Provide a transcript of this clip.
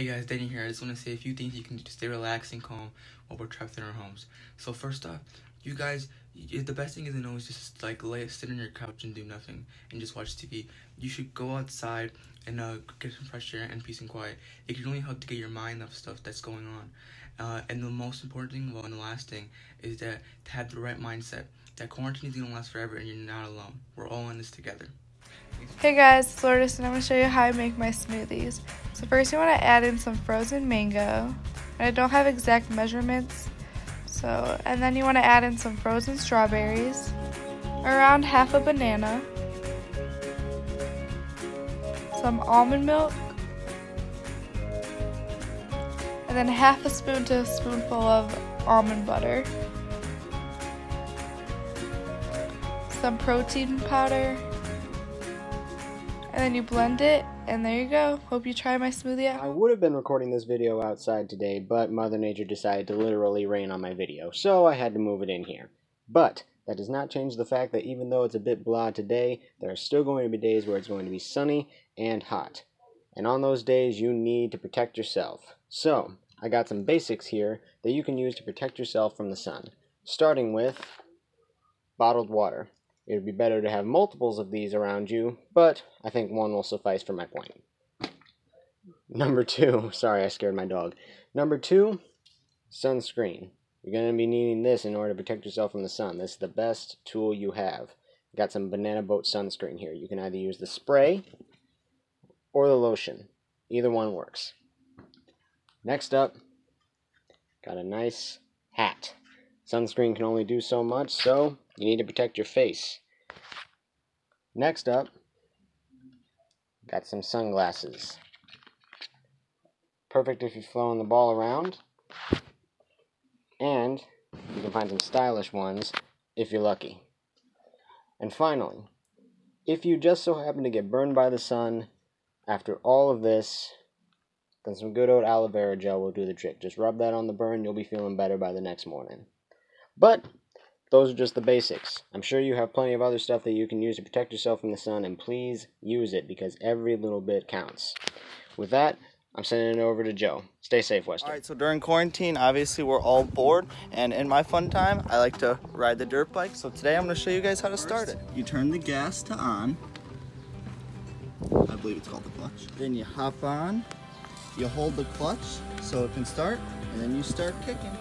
Hey guys, Danny here. I just want to say a few things you can do to stay relaxed and calm while we're trapped in our homes. So first off, you guys, the best thing is to know is just like lay, sit on your couch and do nothing and just watch TV. You should go outside and uh, get some fresh air and peace and quiet. It can really help to get your mind off stuff that's going on. Uh, and the most important thing, well, and the last thing, is that to have the right mindset. That quarantine is gonna last forever, and you're not alone. We're all in this together. Hey guys, it's Lourdes and I'm going to show you how I make my smoothies. So first you want to add in some frozen mango. I don't have exact measurements. So, and then you want to add in some frozen strawberries, around half a banana, some almond milk, and then half a spoon to a spoonful of almond butter, some protein powder, and then you blend it, and there you go. Hope you try my smoothie I would have been recording this video outside today, but Mother Nature decided to literally rain on my video, so I had to move it in here. But that does not change the fact that even though it's a bit blah today, there are still going to be days where it's going to be sunny and hot. And on those days, you need to protect yourself. So, I got some basics here that you can use to protect yourself from the sun. Starting with bottled water. It would be better to have multiples of these around you, but I think one will suffice for my point. Number two, sorry I scared my dog. Number two, sunscreen. You're going to be needing this in order to protect yourself from the sun. This is the best tool you have. Got some Banana Boat sunscreen here. You can either use the spray or the lotion. Either one works. Next up, got a nice hat. Sunscreen can only do so much, so you need to protect your face. Next up, got some sunglasses. Perfect if you're throwing the ball around. And you can find some stylish ones if you're lucky. And finally, if you just so happen to get burned by the sun after all of this, then some good old aloe vera gel will do the trick. Just rub that on the burn, you'll be feeling better by the next morning. But those are just the basics. I'm sure you have plenty of other stuff that you can use to protect yourself from the sun, and please use it because every little bit counts. With that, I'm sending it over to Joe. Stay safe, Western. All right, so during quarantine, obviously we're all bored, and in my fun time, I like to ride the dirt bike. So today I'm going to show you guys how to start it. You turn the gas to on. I believe it's called the clutch. Then you hop on, you hold the clutch so it can start, and then you start kicking.